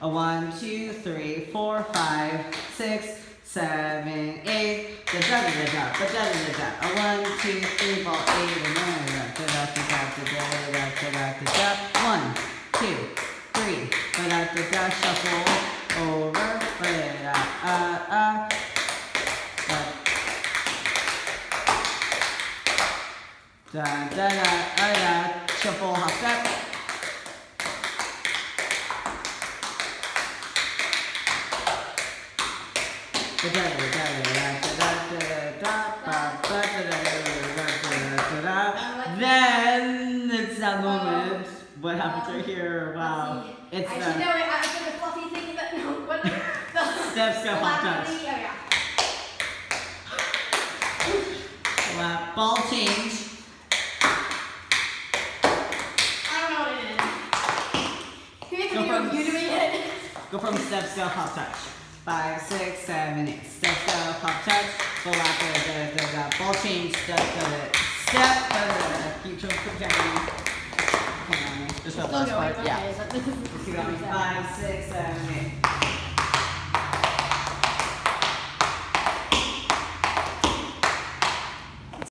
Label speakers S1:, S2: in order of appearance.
S1: A one, two, three, four, five, six, seven, eight. Da da da da da da da da. A one, two, three, four, eight, and nine. Da da da da da da da da da da da. One, two, three. Da da da da. Shuffle over. Da da uh uh. Da da da da da. Shuffle hop step. Then it's that moment. What happens right here? Wow. It's
S2: I should uh, know it. I was a fluffy thing, but no. What? The,
S1: You
S2: oh,
S1: go
S2: hot
S1: touch.
S2: Oh, yeah.
S1: Ball change. Go from, go from steps to hop touch. Five, six, seven, eight. Step, step, hop, touch. Go lap, da, da, da, da. Ball change. Step, da, da. Step, da, da, da. Keep trying, keep going. Hang on, just that last part. Yeah.
S2: Okay, but this
S1: Keep going. Five, six, seven, eight.